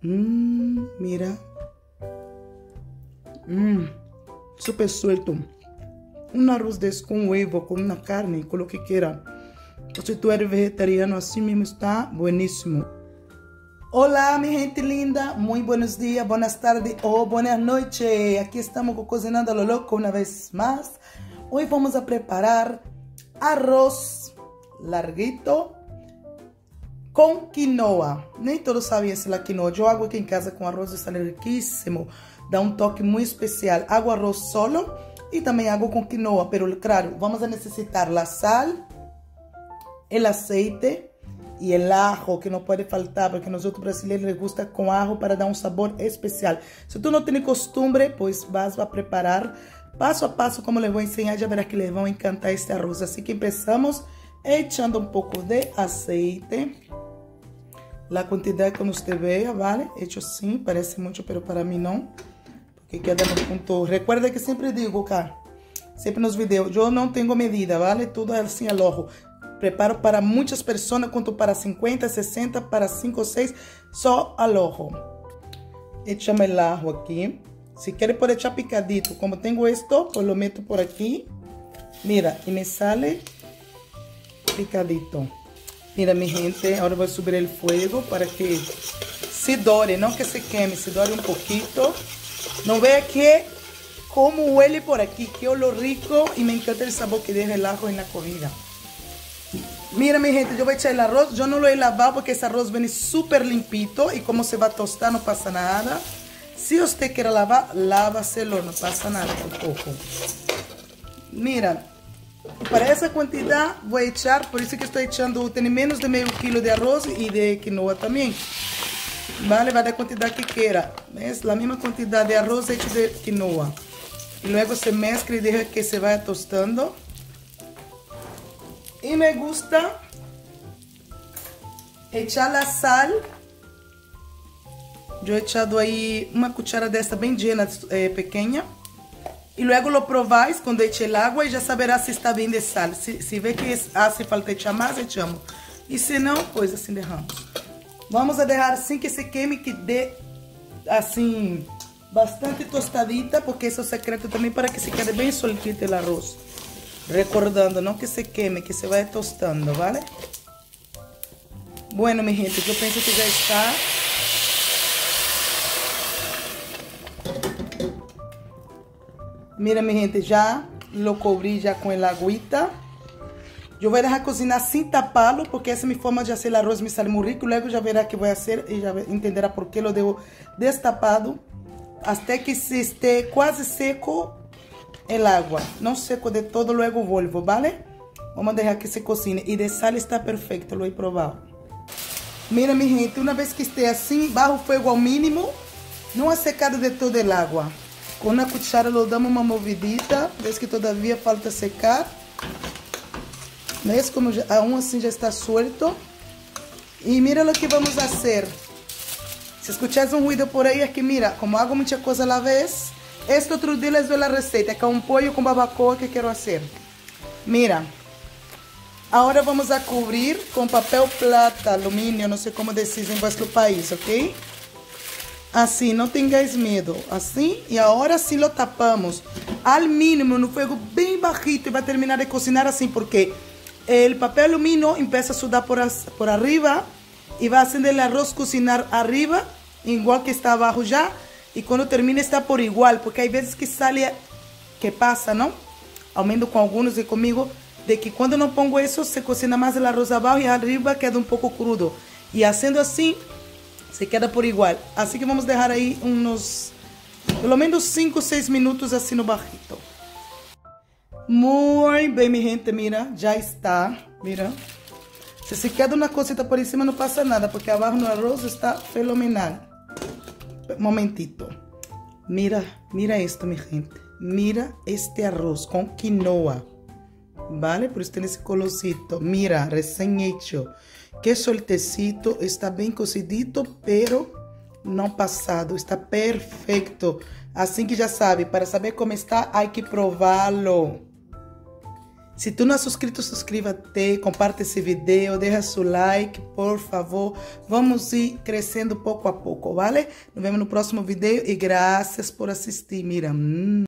Mmm, mira. Mmm, super suelto. Um arroz desse com ovo, com uma carne, com o que queira. Se tu eres vegetariano, assim mesmo está bueníssimo. Olá, minha gente linda. Muito buenos dias, buenas tardes ou buenas noches. Aqui estamos cozinhando a lo loco uma vez mais. Hoje vamos a preparar arroz larguito com quinoa. Nem todos sabem esse la quinoa. Eu hago aqui em casa com arroz e sale riquíssimo. Dá um toque muito especial. Hago arroz solo e também hago com quinoa. Pero claro, vamos a necessitar la sal, el aceite e el ajo, que não pode faltar, porque nós outros brasileiros les gusta com ajo para dar um sabor especial. Se tu não tem costume, pues vas a preparar passo a passo como les vou ensinar, já verás que les vão encantar este arroz. Assim que começamos echando um pouco de aceite. La quantidade que você veja, ¿vale? Hecho assim, parece muito, pero para mim não. Porque queda no. Recuerda que sempre digo, cá, sempre nos vídeos, eu não tenho medida, ¿vale? Tudo assim al ojo. Preparo para muitas pessoas, quanto para 50, 60, para 5 ou 6, só al ojo. Échame el ajo aqui. Si quieres por echar picadito, como tengo esto, pues lo meto por aquí. Mira, y me sale picadito. Mira, mi gente, ahora voy a subir el fuego para que se dore, no que se queme, se dore un poquito. No vea que como huele por aquí, qué olor rico y me encanta el sabor que deja el ajo en la comida. Mira, mi gente, yo voy a echar el arroz. Yo no lo he lavado porque ese arroz viene súper limpito y como se va a tostar no pasa nada. Se você quer lavar, lava-se-lo, não passa nada tampoco. Mira, para essa quantidade vou echar, por isso que estou echando, tem menos de meio quilo de arroz e de quinoa também. Vale, vai da quantidade que queira. ¿Ves? A mesma quantidade de arroz hecho de quinoa. E logo se mescla e deixa que se vaya tostando. E me gusta echar a sal Eu echado aí uma cuchara desta bem llena, eh, pequena. E logo lo prováis quando eche el agua e já saberá se está bem de sal. Se, se vê que hace falta echar mais, echamos. E se não, pois assim derramos. Vamos a deixar assim que se queime, que dê assim bastante tostadita, porque esse é o secreto também para que se quede bem soltito o arroz. Recordando, não que se queime, que se vai tostando, ¿vale? Bueno, mi gente, eu penso que já está Mira, mi gente, ya lo cubrí ya con el agüita. Eu vou deixar cozinhar sem tapá-lo, porque é minha forma de fazer arroz me sale muito rico. Logo já verá que vou fazer e já entenderá por que lo devo destapado. Até que se esteja quase seco el agua. Não seco de todo, logo volvo, ¿vale? Vamos deixar que se cocine. E de sal está perfeito, lo he probado. Mira, mi gente, uma vez que esteja assim, barro o fogo ao mínimo. Não é secado de todo el agua. Com uma cuchara lo damos uma movidita, ves que todavia falta secar. ¿Ves como já, aún assim já está suelto? E mira o que vamos fazer. Se escuchas um ruído por aí, é que mira, como hago muita coisa a la vez, este outro dia les dou a receita, que é um pollo com babacoa que quero fazer. Mira, agora vamos a cobrir com papel plata, alumínio, não sei como decís em vosso país, ok? Assim, não tenhais medo. Assim, e agora sim lo tapamos al mínimo, no fogo bem bajito e vai terminar de cocinar assim, porque o papel alumínio empieza a sudar por, as, por arriba e vai fazer o arroz cocinar arriba, igual que está abaixo já, e quando termina está por igual, porque há vezes que sale, que passa, não? Aumento com alguns e comigo, de que quando não pongo isso, se cocina mais o arroz abaixo e arriba queda um pouco crudo. E fazendo assim, se queda por igual. Assim que vamos deixar aí uns, pelo menos 5, 6 minutos assim no barrito. Muito bem, mi gente, mira, já está, mira. Se se queda uma cosita por cima não passa nada, porque abaixo no arroz está fenomenal. Momentito. Mira, mira esto, mi gente. Mira este arroz com quinoa. ¿Vale? Por isso tem esse colorcito. Mira, recém hecho. Que soltecito, está bem cocidito, pero não passado, está perfeito. Assim que já sabe, para saber como está, há que prová-lo. Se tu não é inscrito, suscríbete, comparte esse vídeo, deixa seu like, por favor. Vamos ir crescendo pouco a pouco, vale? Nos vemos no próximo vídeo e graças por assistir. Mira. Hum.